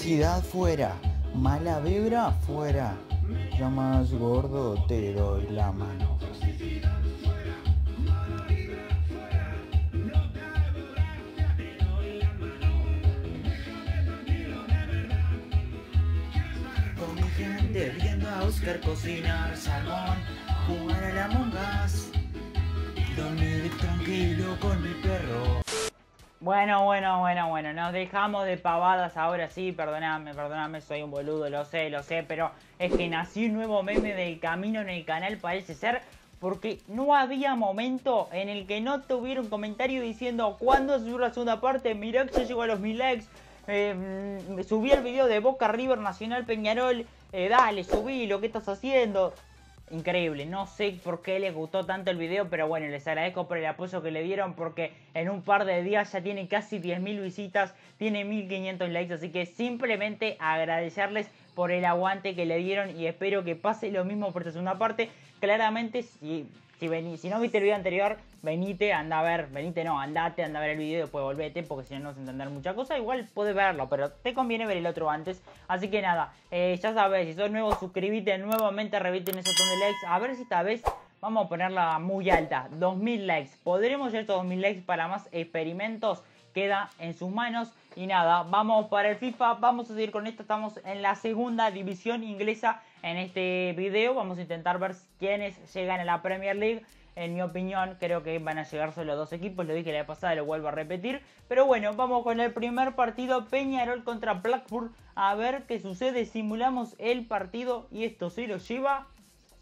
Toxicidad fuera. Mala vibra fuera. Yo más gordo te doy la mano. Con mi gente viendo a Oscar cocinar salmón, jugar a la mongas, dormir tranquilo con mi perro. Bueno, bueno, bueno, bueno, nos dejamos de pavadas ahora sí, perdoname, perdoname, soy un boludo, lo sé, lo sé, pero es que nació un nuevo meme del camino en el canal, parece ser, porque no había momento en el que no tuviera un comentario diciendo cuándo subió la segunda parte, mirá que ya llegó a los mil likes, eh, mm, subí el video de Boca River Nacional Peñarol, eh, dale, subí, lo que estás haciendo. Increíble, no sé por qué les gustó tanto el video, pero bueno, les agradezco por el apoyo que le dieron porque en un par de días ya tiene casi 10.000 visitas, tiene 1.500 likes, así que simplemente agradecerles por el aguante que le dieron y espero que pase lo mismo por esta segunda parte. Claramente, si, si, si no viste el video anterior, venite, anda a ver, venite no, andate, anda a ver el video y después volvete, porque si no no vas a entender mucha cosa. Igual puedes verlo, pero te conviene ver el otro antes. Así que nada, eh, ya sabes, si sos nuevo, suscríbete nuevamente, reviten ese botón de likes. A ver si esta vez vamos a ponerla muy alta, 2000 likes. ¿Podremos llegar estos 2000 likes para más experimentos? Queda en sus manos. Y nada, vamos para el FIFA, vamos a seguir con esto, estamos en la segunda división inglesa en este video. Vamos a intentar ver quiénes llegan a la Premier League. En mi opinión, creo que van a llegar solo dos equipos. Lo dije la pasada, lo vuelvo a repetir. Pero bueno, vamos con el primer partido. Peñarol contra Blackburn. A ver qué sucede. Simulamos el partido y esto se lo lleva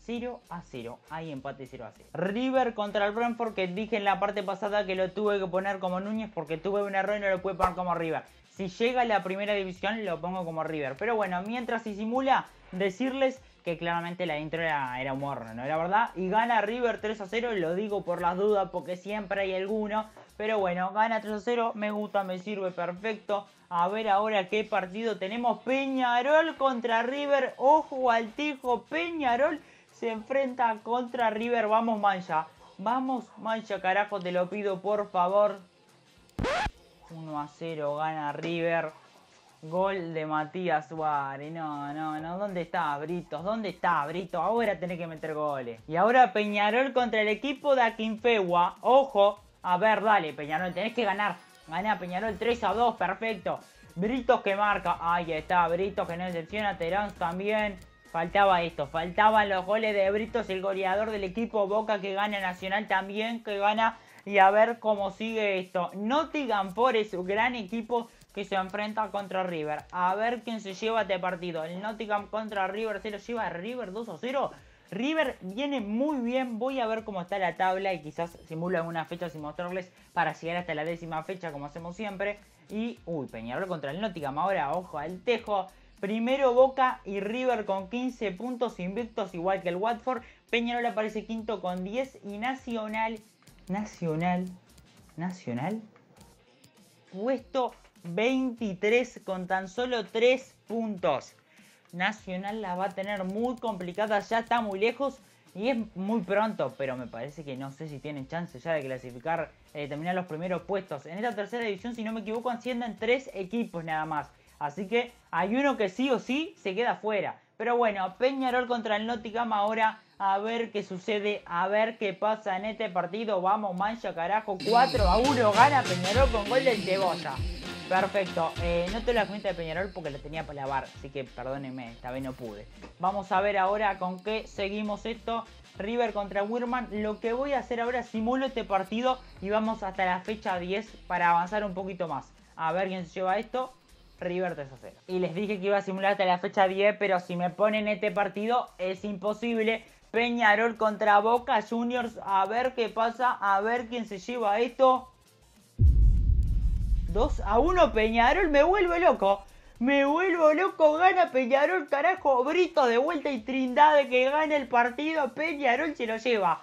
0 a 0. Hay empate 0 a 0. River contra el Brentford, que dije en la parte pasada que lo tuve que poner como Núñez porque tuve un error y no lo pude poner como River. Si llega a la primera división, lo pongo como River. Pero bueno, mientras se simula, decirles que claramente la intro era, era humor, ¿no era verdad? Y gana River 3 a 0, lo digo por las dudas porque siempre hay alguno. Pero bueno, gana 3 a 0, me gusta, me sirve perfecto. A ver ahora qué partido tenemos. Peñarol contra River, ojo al tijo, Peñarol se enfrenta contra River. Vamos Mancha, vamos Mancha, carajo, te lo pido por favor. 1 a 0 gana River. Gol de Matías Suárez. No, no, no. ¿Dónde está Britos? ¿Dónde está Brito? Ahora tenés que meter goles. Y ahora Peñarol contra el equipo de Aquinfegua. Ojo. A ver, dale, Peñarol. Tenés que ganar. Gana Peñarol 3 a 2. Perfecto. Britos que marca. Ahí está. Britos que no decepciona. Terán también. Faltaba esto. Faltaban los goles de Britos. El goleador del equipo Boca que gana Nacional también. Que gana. Y a ver cómo sigue esto. Nottingham Forest. Gran equipo que se enfrenta contra River. A ver quién se lleva este partido. El Nottingham contra River se lo lleva River 2 a 0. River viene muy bien. Voy a ver cómo está la tabla y quizás simulo algunas fechas y mostrarles para llegar hasta la décima fecha como hacemos siempre. Y, uy, Peñarol contra el Nottingham. Ahora, ojo al tejo. Primero Boca y River con 15 puntos invictos igual que el Watford. Peñarol aparece quinto con 10 y Nacional, Nacional, Nacional, puesto 23 con tan solo 3 puntos. Nacional la va a tener muy complicada, ya está muy lejos y es muy pronto, pero me parece que no sé si tienen chance ya de clasificar, eh, terminar los primeros puestos. En esta tercera división, si no me equivoco, ascienden 3 equipos nada más. Así que hay uno que sí o sí se queda fuera. Pero bueno, Peñarol contra el Nottingham ahora a ver qué sucede, a ver qué pasa en este partido. Vamos, mancha carajo, 4 a 1, gana Peñarol con gol del Cebolla. Perfecto, eh, no te la cuenta de Peñarol porque la tenía para lavar, así que perdónenme, esta vez no pude. Vamos a ver ahora con qué seguimos esto. River contra Wirman. Lo que voy a hacer ahora, simulo este partido y vamos hasta la fecha 10 para avanzar un poquito más. A ver quién se lleva esto. River 3 a 0. Y les dije que iba a simular hasta la fecha 10, pero si me ponen este partido es imposible. Peñarol contra Boca Juniors. A ver qué pasa, a ver quién se lleva esto. 2 a 1 Peñarol, me vuelvo loco. Me vuelvo loco, gana Peñarol, carajo. Brito de vuelta y Trindade que gana el partido. Peñarol se lo lleva.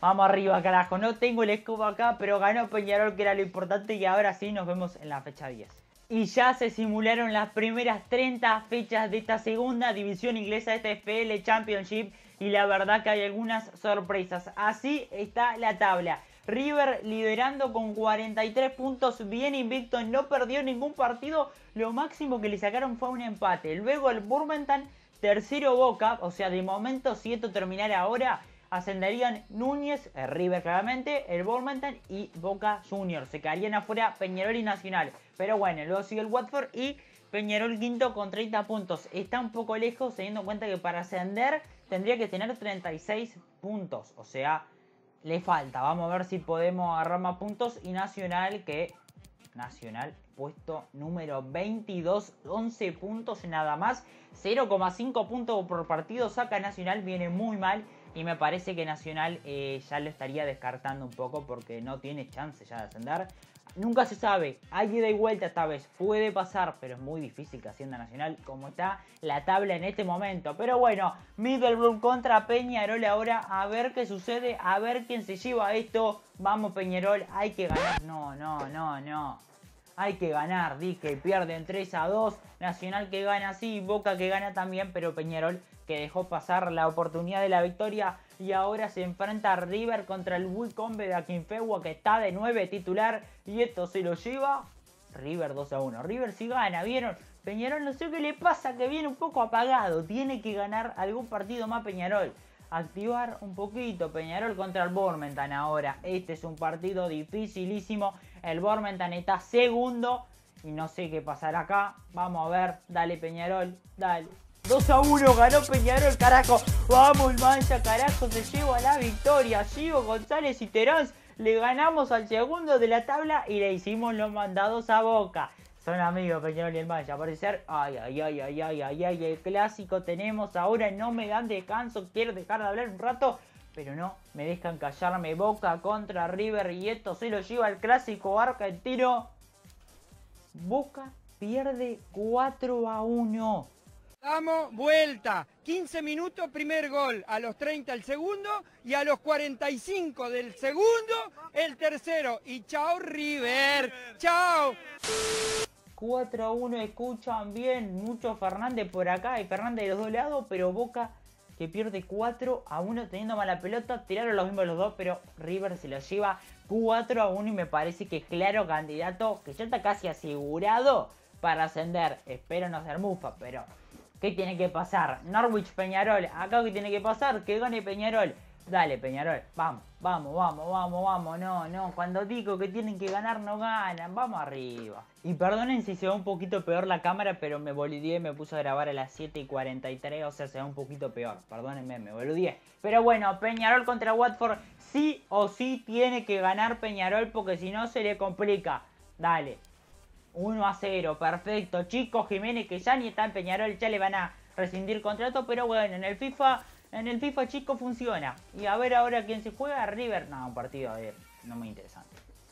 Vamos arriba, carajo. No tengo el escudo acá, pero ganó Peñarol, que era lo importante. Y ahora sí, nos vemos en la fecha 10. Y ya se simularon las primeras 30 fechas de esta segunda división inglesa, esta FL Championship. Y la verdad que hay algunas sorpresas. Así está la tabla. River liderando con 43 puntos, bien invicto, no perdió ningún partido. Lo máximo que le sacaron fue un empate. Luego el Burmentan, tercero Boca, o sea, de momento, si esto terminara ahora, ascenderían Núñez, el River claramente, el Burmentan y Boca Juniors. Se quedarían afuera Peñarol y Nacional. Pero bueno, luego sigue el Watford y Peñarol quinto con 30 puntos. Está un poco lejos teniendo en cuenta que para ascender tendría que tener 36 puntos. O sea, le falta. Vamos a ver si podemos agarrar más puntos. Y Nacional que... Nacional puesto número 22, 11 puntos nada más. 0,5 puntos por partido saca Nacional, viene muy mal. Y me parece que Nacional eh, ya lo estaría descartando un poco porque no tiene chance ya de ascender. Nunca se sabe, hay ida y vuelta esta vez, puede pasar, pero es muy difícil que Hacienda Nacional como está la tabla en este momento. Pero bueno, Middlebrook contra Peñarol ahora, a ver qué sucede, a ver quién se lleva esto. Vamos Peñarol, hay que ganar. No, no, no, no. Hay que ganar, dije, pierden 3 a 2. Nacional que gana sí, Boca que gana también, pero Peñarol que dejó pasar la oportunidad de la victoria y ahora se enfrenta a River contra el Wicombe de Aquinfegua que está de 9 titular y esto se lo lleva River 2 a 1. River sí gana, ¿vieron? Peñarol no sé qué le pasa que viene un poco apagado, tiene que ganar algún partido más Peñarol. Activar un poquito Peñarol contra el Bormentan ahora. Este es un partido dificilísimo. El Bormentan está segundo y no sé qué pasará acá. Vamos a ver. Dale Peñarol, dale. 2 a 1 ganó Peñarol, carajo. Vamos, mancha, carajo, se lleva la victoria. Gio González y Terán le ganamos al segundo de la tabla y le hicimos los mandados a boca. Son amigos Peñarol y el Mancha, parecer. Ay, ay, ay, ay, ay, ay, ay, el clásico tenemos ahora. No me dan descanso, quiero dejar de hablar un rato. Pero no, me dejan callarme Boca contra River y esto se lo lleva el clásico argentino. Boca pierde 4 a 1. Damos vuelta. 15 minutos, primer gol. A los 30 el segundo y a los 45 del segundo el tercero. Y chao River. Chao. 4 a 1, escuchan bien. Mucho Fernández por acá y Fernández de los dos lados, pero Boca que pierde 4 a 1 teniendo mala pelota. Tiraron los mismos los dos, pero River se lo lleva 4 a 1 y me parece que claro candidato que ya está casi asegurado para ascender. Espero no ser mufa, pero ¿Qué tiene que pasar? Norwich Peñarol. Acá que tiene que pasar, que gane Peñarol. Dale, Peñarol. Vamos, vamos, vamos, vamos, vamos. No, no. Cuando digo que tienen que ganar, no ganan. Vamos arriba. Y perdonen si se ve un poquito peor la cámara, pero me boludié, me puse a grabar a las 7 y 43. O sea, se ve un poquito peor. Perdónenme, me boludié. Pero bueno, Peñarol contra Watford. Sí o sí tiene que ganar Peñarol porque si no se le complica. Dale. 1 a 0, perfecto. Chicos, Jiménez que ya ni está en Peñarol, ya le van a rescindir contrato, pero bueno, en el FIFA, en el FIFA chico funciona. Y a ver ahora quién se juega, River, no, un partido ver, no muy interesante.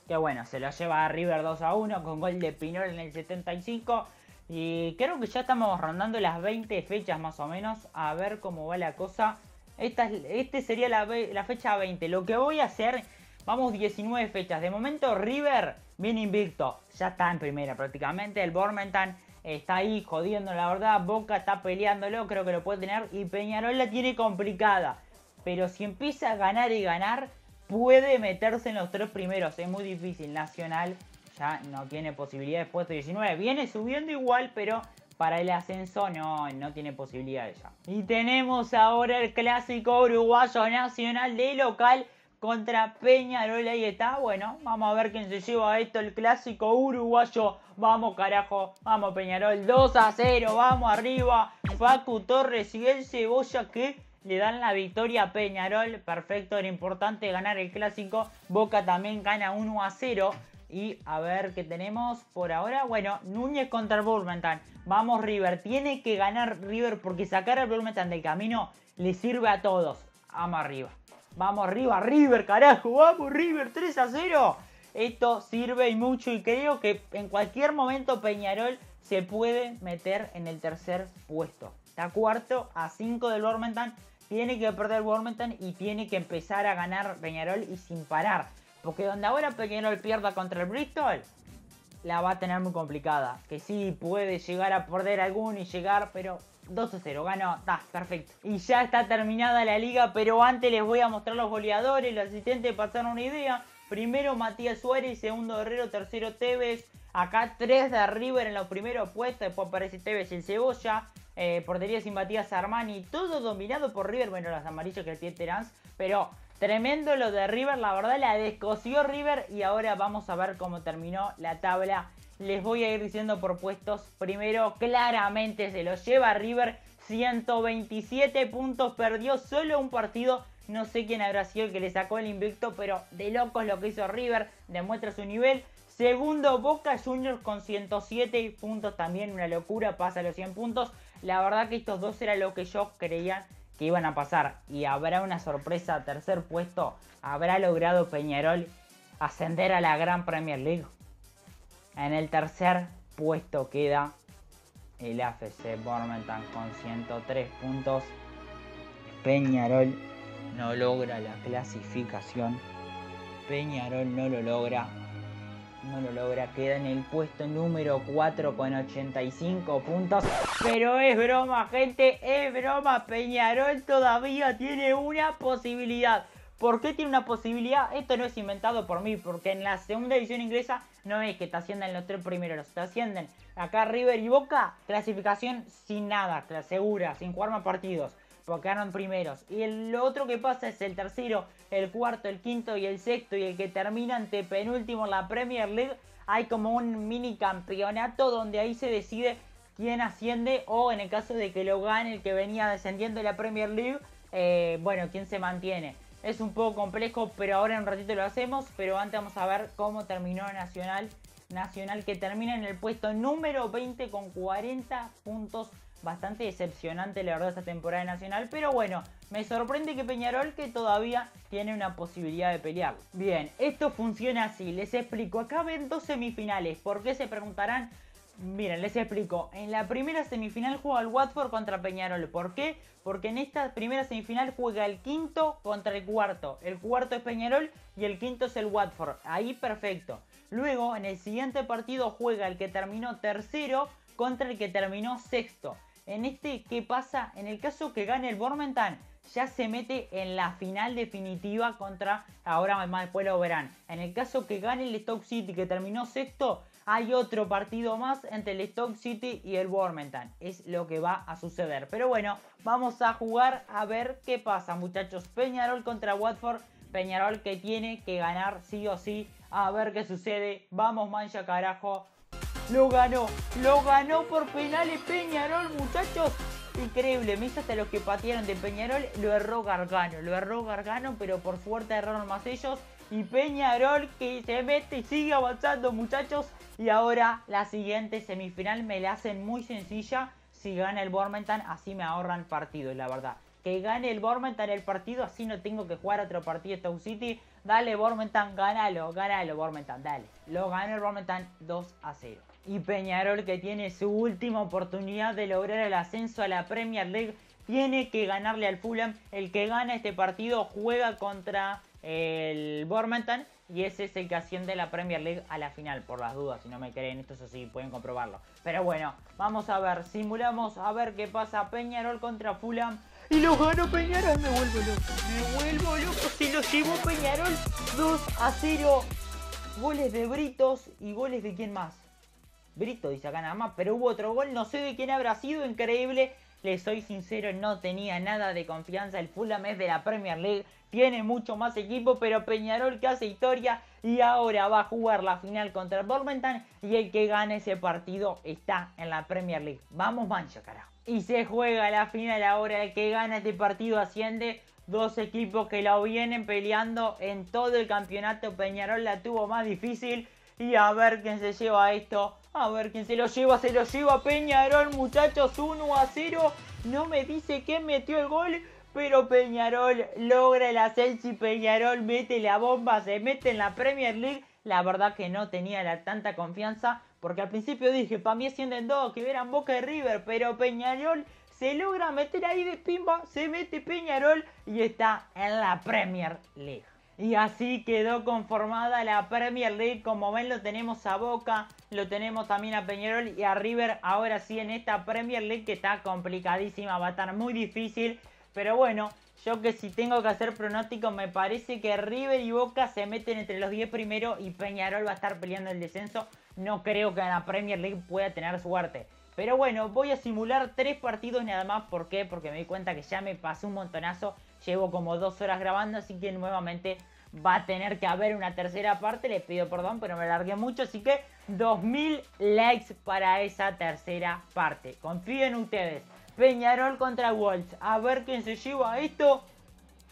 Que bueno, se lo lleva a River 2 a 1 con gol de Pinol en el 75. Y creo que ya estamos rondando las 20 fechas más o menos. A ver cómo va la cosa. Esta, este sería la, la fecha 20. Lo que voy a hacer, vamos 19 fechas. De momento River Bien invicto, ya está en primera prácticamente. El Bormentan está ahí jodiendo, la verdad. Boca está peleándolo, creo que lo puede tener. Y Peñarol la tiene complicada. Pero si empieza a ganar y ganar, puede meterse en los tres primeros. Es muy difícil. Nacional ya no tiene posibilidades. Puesto 19. Viene subiendo igual, pero para el ascenso no, no tiene posibilidades ya. Y tenemos ahora el clásico uruguayo nacional de local contra Peñarol. Ahí está. Bueno, vamos a ver quién se lleva esto. El clásico uruguayo. Vamos, carajo. Vamos, Peñarol. 2 a 0. Vamos arriba. Facu Torres y el Cebolla que le dan la victoria a Peñarol. Perfecto, era importante ganar el clásico. Boca también gana 1 a 0. Y a ver qué tenemos por ahora. Bueno, Núñez contra Burmentan. Vamos River. Tiene que ganar River porque sacar al Burmentan del camino le sirve a todos. Vamos arriba. Vamos arriba, River, carajo. Vamos, River, 3 a 0. Esto sirve y mucho y creo que en cualquier momento Peñarol se puede meter en el tercer puesto. Está cuarto a 5 del Bormentan. Tiene que perder Bormentan y tiene que empezar a ganar Peñarol y sin parar. Porque donde ahora Peñarol pierda contra el Bristol, la va a tener muy complicada. Que sí, puede llegar a perder alguno y llegar, pero 2 a 0, ganó, está, perfecto. Y ya está terminada la liga, pero antes les voy a mostrar los goleadores, los asistentes hacer una idea. Primero Matías Suárez, segundo Herrero, tercero Tevez. Acá tres de River en los primeros puestos, después aparece Tevez y el Cebolla. Eh, portería sin Matías Armani, todo dominado por River, bueno, las amarillas que tiene Terans, pero tremendo lo de River, la verdad la descosió River y ahora vamos a ver cómo terminó la tabla. Les voy a ir diciendo por puestos. Primero, claramente se lo lleva River, 127 puntos, perdió solo un partido. No sé quién habrá sido el que le sacó el invicto, pero de locos lo que hizo River, demuestra su nivel. Segundo, Boca Juniors con 107 puntos, también una locura, pasa los 100 puntos. La verdad que estos dos era lo que yo creía que iban a pasar. Y habrá una sorpresa, tercer puesto, habrá logrado Peñarol ascender a la Gran Premier League. En el tercer puesto queda el AFC Bormentan con 103 puntos. Peñarol no logra la clasificación. Peñarol no lo logra no lo logra, queda en el puesto número 4 con 85 puntos. Pero es broma, gente, es broma. Peñarol todavía tiene una posibilidad. ¿Por qué tiene una posibilidad? Esto no es inventado por mí, porque en la segunda división inglesa no es que te asciendan los tres primeros, te ascienden acá River y Boca, clasificación sin nada, segura, sin jugar más partidos porque eran primeros. Y el otro que pasa es el tercero, el cuarto, el quinto y el sexto y el que termina ante penúltimo en la Premier League. Hay como un mini campeonato donde ahí se decide quién asciende o en el caso de que lo gane el que venía descendiendo de la Premier League, eh, bueno, quién se mantiene. Es un poco complejo, pero ahora en un ratito lo hacemos. Pero antes vamos a ver cómo terminó Nacional. Nacional que termina en el puesto número 20 con 40 puntos bastante decepcionante la verdad esta temporada nacional, pero bueno, me sorprende que Peñarol que todavía tiene una posibilidad de pelear. Bien, esto funciona así, les explico, acá ven dos semifinales, ¿por qué se preguntarán? Miren, les explico. En la primera semifinal juega el Watford contra Peñarol. ¿Por qué? Porque en esta primera semifinal juega el quinto contra el cuarto. El cuarto es Peñarol y el quinto es el Watford. Ahí perfecto. Luego, en el siguiente partido juega el que terminó tercero contra el que terminó sexto. En este, ¿qué pasa? En el caso que gane el Bormentan, ya se mete en la final definitiva contra, ahora más después lo verán. En el caso que gane el Stoke City, que terminó sexto, hay otro partido más entre el Stoke City y el Bormentan. Es lo que va a suceder. Pero bueno, vamos a jugar a ver qué pasa, muchachos. Peñarol contra Watford. Peñarol que tiene que ganar sí o sí. A ver qué sucede. Vamos, mancha carajo. Lo ganó, lo ganó por penales Peñarol, muchachos. Increíble, me hizo hasta los que patearon de Peñarol, lo erró Gargano, lo erró Gargano, pero por fuerte erraron más ellos. Y Peñarol que se mete y sigue avanzando, muchachos. Y ahora la siguiente semifinal me la hacen muy sencilla. Si gana el Bormentan, así me ahorran partido, la verdad. Que gane el Bormentan el partido, así no tengo que jugar otro partido Stoke City. Dale, Bormentan, gánalo, gánalo, Bormentan, dale. Lo gana el Bormentan 2 a 0 y Peñarol que tiene su última oportunidad de lograr el ascenso a la Premier League tiene que ganarle al Fulham. El que gana este partido juega contra el Bormanton y ese es el que asciende la Premier League a la final, por las dudas, si no me creen, esto es así, pueden comprobarlo. Pero bueno, vamos a ver, simulamos a ver qué pasa Peñarol contra Fulham. Y lo ganó Peñarol, me vuelvo loco, me vuelvo loco, se lo llevó Peñarol 2 a 0. Goles de Britos y goles de quién más. Brito dice acá nada más, pero hubo otro gol, no sé de quién habrá sido, increíble. Les soy sincero, no tenía nada de confianza. El Fulham es de la Premier League, tiene mucho más equipo, pero Peñarol que hace historia y ahora va a jugar la final contra el y el que gane ese partido está en la Premier League. Vamos mancha, carajo. Y se juega la final ahora, el que gana este partido asciende. Dos equipos que lo vienen peleando en todo el campeonato. Peñarol la tuvo más difícil. Y a ver quién se lleva esto. A ver quién se lo lleva. Se lo lleva Peñarol, muchachos. 1 a 0. No me dice quién metió el gol. Pero Peñarol logra el ascenso Peñarol mete la bomba. Se mete en la Premier League. La verdad que no tenía la tanta confianza. Porque al principio dije, para mí ascienden dos, que eran Boca y River. Pero Peñarol se logra meter ahí de pimba. Se mete Peñarol y está en la Premier League. Y así quedó conformada la Premier League. Como ven, lo tenemos a Boca, lo tenemos también a Peñarol y a River. Ahora sí, en esta Premier League que está complicadísima, va a estar muy difícil. Pero bueno, Yo que si tengo que hacer pronóstico, me parece que River y Boca se meten entre los 10 primeros y Peñarol va a estar peleando el descenso. No creo que la Premier League pueda tener suerte. Pero bueno, voy a simular tres partidos nada más. ¿Por qué? Porque me di cuenta que ya me pasé un montonazo. Llevo como dos horas grabando, así que nuevamente va a tener que haber una tercera parte. Le pido perdón, pero me largué mucho. Así que 2000 likes para esa tercera parte. Confío en ustedes. Peñarol contra Wolves. A ver quién se lleva esto.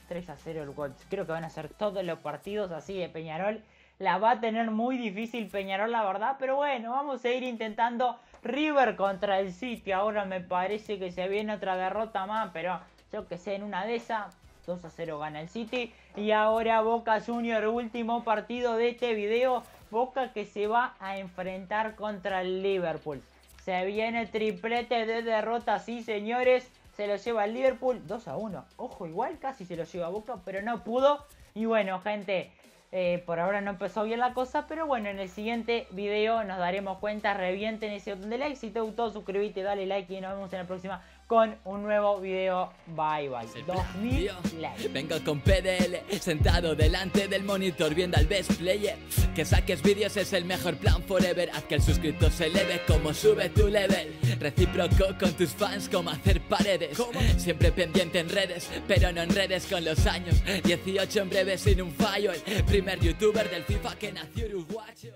3 a 0 el Wolves. Creo que van a ser todos los partidos así de Peñarol. La va a tener muy difícil Peñarol, la verdad. Pero bueno, vamos a ir intentando River contra el City. Ahora me parece que se viene otra derrota más. Pero yo que sé, en una de esas 2 a 0 gana el City. Y ahora Boca Junior, último partido de este video. Boca que se va a enfrentar contra el Liverpool. Se viene triplete de derrota, sí señores. Se lo lleva el Liverpool 2 a 1. Ojo, igual casi se lo lleva Boca, pero no pudo. Y bueno, gente, eh, por ahora no empezó bien la cosa, pero bueno, en el siguiente video nos daremos cuenta. Revienten ese botón de like. Si te gustó, suscríbete, dale like y nos vemos en la próxima con un nuevo video. Bye bye. 2000 likes. Vengo con PDL, sentado delante del monitor viendo al best player. Que saques vídeos es el mejor plan forever. Haz que el suscriptor se eleve como sube tu level. Recíproco con tus fans como hacer paredes. Siempre pendiente en redes, pero no en redes con los años. 18 en breve sin un fallo. El primer youtuber del FIFA que nació uruguayo.